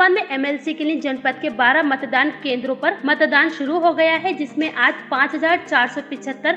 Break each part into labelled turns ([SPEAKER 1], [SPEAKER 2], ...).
[SPEAKER 1] मुरादाबाद में एमएलसी के लिए जनपद के 12 मतदान केंद्रों पर मतदान शुरू हो गया है, जिसमें आज पाँच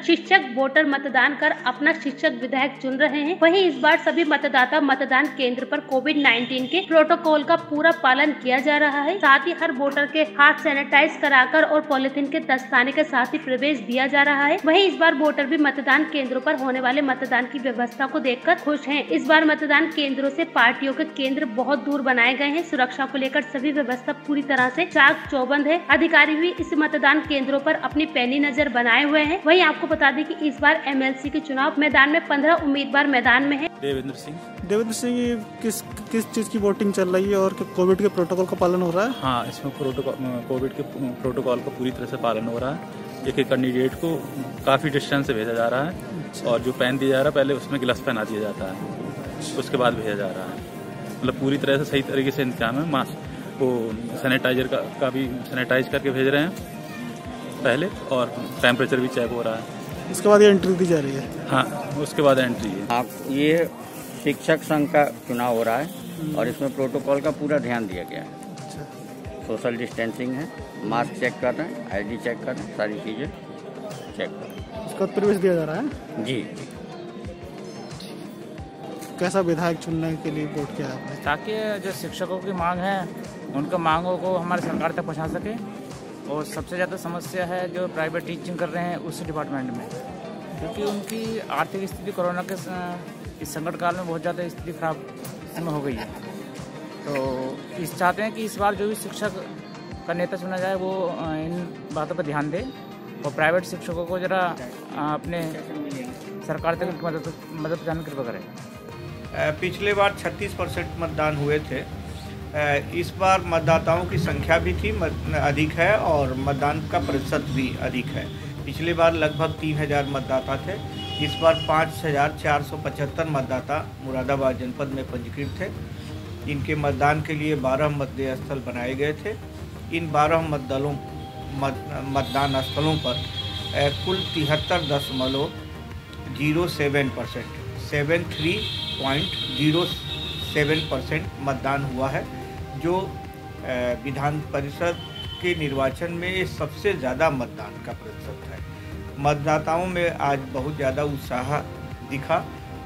[SPEAKER 1] शिक्षक वोटर मतदान कर अपना शिक्षक विधायक चुन रहे हैं। वहीं इस बार सभी मतदाता मतदान केंद्र पर कोविड 19 के प्रोटोकॉल का पूरा पालन किया जा रहा है। साथ ही हर वोटर के हाथ सैनिटाइज कराकर और पॉलिथीन के दस्ताने के साथ ही प्रवेश दिया जा रहा है। वहीं इस बार वोटर भी मतदान केंद्रों पर होने वाले मतदान की व्यवस्था को देखकर खुश हैं। इस बार मतदान केंद्रों से पार्टियों के केंद्र बहुत दूर बनाए गए हैं। सुरक्षा को लेकर सभी व्यवस्था पूरी तरह से चाक चौबंद है। अधिकारी भी इस मतदान केंद्रों पर अपनी पैनी नज़र बनाए हुए हैं। वहीं आपको बता दें कि इस बार एमएलसी के चुनाव मैदान में पंद्रह उम्मीदवार मैदान में है।
[SPEAKER 2] देवेंद्र सिंह।
[SPEAKER 3] देवेंद्र सिंह किस किस चीज़ की वोटिंग चल रही है और कोविड के प्रोटोकॉल का पालन हो रहा है?
[SPEAKER 2] हाँ इसमें कोविड के प्रोटोकॉल का पूरी तरह से पालन हो रहा है। एक एक कैंडिडेट को काफ़ी डिस्टेंस से भेजा जा रहा है। और जो पेन दिया जा रहा है पहले उसमें ग्लव्स पहना दिया जाता है। उसके बाद भेजा जा रहा है। मतलब पूरी तरह से सही तरीके से इंतज़ाम है। मास्क वो सैनिटाइजर का, का भी सैनिटाइज करके भेज रहे हैं। पहले और टेम्परेचर भी चेक हो रहा है।
[SPEAKER 3] इसके बाद ये एंट्री दी जा रही है।
[SPEAKER 2] हाँ उसके बाद एंट्री है।
[SPEAKER 4] आप ये शिक्षक संघ का चुनाव हो रहा है और इसमें प्रोटोकॉल का पूरा ध्यान दिया गया है। सोशल डिस्टेंसिंग है मास्क चेक कर रहे हैं आईडी चेक कर रहे हैं सारी चीज़ें चेक कर रहे हैं।
[SPEAKER 3] इसका प्रवेश दिया जा रहा है?
[SPEAKER 4] जी।
[SPEAKER 3] कैसा विधायक चुनने के लिए वोट किया आपने?
[SPEAKER 5] ताकि जो शिक्षकों की मांग है, उनके मांगों को हमारे सरकार तक पहुँचा सके। और सबसे ज़्यादा समस्या है जो प्राइवेट टीचिंग कर रहे हैं उस डिपार्टमेंट में। क्योंकि उनकी आर्थिक स्थिति कोरोना के इस संकट काल में बहुत ज़्यादा स्थिति खराब हो गई है। तो इस चाहते हैं कि इस बार जो भी शिक्षक का नेता चुना जाए, वो इन बातों पर ध्यान दे। और प्राइवेट शिक्षकों को ज़रा अपने सरकार तक मदद मदद प्रदान कृपा करें।
[SPEAKER 6] पिछले बार 36 परसेंट मतदान हुए थे। इस बार मतदाताओं की संख्या भी थी अधिक है और मतदान का प्रतिशत भी अधिक है। पिछले बार लगभग तीन हज़ार मतदाता थे इस बार पाँच हज़ार चार सौ पचहत्तर मतदाता मुरादाबाद जनपद में पंजीकृत थे। इनके मतदान के लिए बारह मतदेय स्थल बनाए गए थे। इन बारह मतदलों मत, मतदान स्थलों पर कुल तिहत्तर दशमलव zero seven percent seven three point zero seven percent मतदान हुआ है, जो विधान परिषद के निर्वाचन में सबसे ज़्यादा मतदान का प्रतिशत है। मतदाताओं में आज बहुत ज़्यादा उत्साह दिखा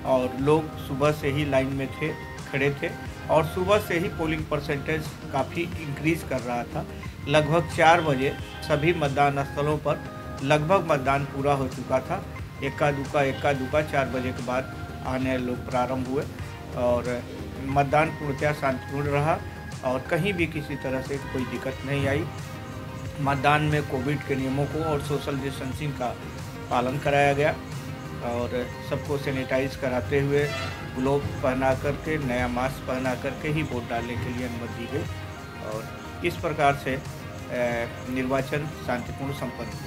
[SPEAKER 6] और लोग सुबह से ही लाइन में थे, खड़े थे और सुबह से ही पोलिंग परसेंटेज काफ़ी इंक्रीज कर रहा था। लगभग चार बजे सभी मतदान स्थलों पर लगभग मतदान पूरा हो चुका था। इक्का दुक्का इक्का दुक्का चार बजे के बाद आने लोग प्रारंभ हुए और मतदान पूर्णतः शांतिपूर्ण रहा और कहीं भी किसी तरह से कोई दिक्कत नहीं आई। मतदान में कोविड के नियमों को और सोशल डिस्टेंसिंग का पालन कराया गया और सबको सैनिटाइज कराते हुए ग्लोव पहना करके, नया मास्क पहना करके ही वोट डालने के लिए अनुमति दी गई और इस प्रकार से निर्वाचन शांतिपूर्ण संपन्न हुआ।